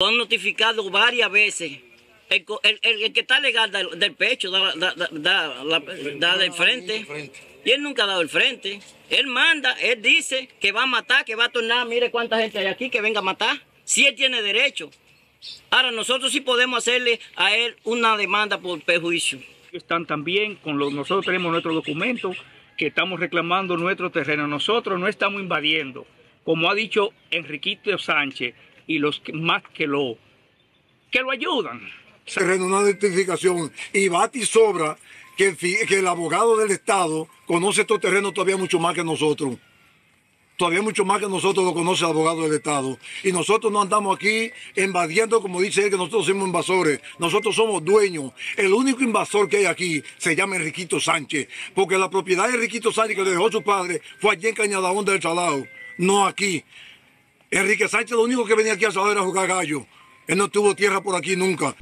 Lo han notificado varias veces. El, que está legal da- del pecho, da, da, da, del frente. Y él nunca ha dado el frente. Él manda, él dice que va a matar, que va a tornar. Mire cuánta gente hay aquí que venga a matar. Si él tiene derecho. Ahora nosotros sí podemos hacerle a él una demanda por perjuicio. están también con nosotros tenemos nuestro documento que estamos reclamando nuestro terreno. Nosotros no estamos invadiendo, como ha dicho Enriquito Sánchez y los que- más que lo que lo ayudan. terreno, una identificación y bate y sobra que el abogado del Estado conoce estos terrenos todavía mucho más que nosotros. Todavía mucho más que nosotros lo conoce el abogado del Estado. Y nosotros no andamos aquí invadiendo, como dice él, que nosotros somos invasores. Nosotros somos dueños. El único invasor que hay aquí se llama Enriquito Sánchez. Porque la propiedad de Enriquito Sánchez que le dejó su padre fue allí en Cañada Honda del Salado, no aquí. Enrique Sánchez lo único que venía aquí a saber era jugar gallo. Él no tuvo tierra por aquí nunca.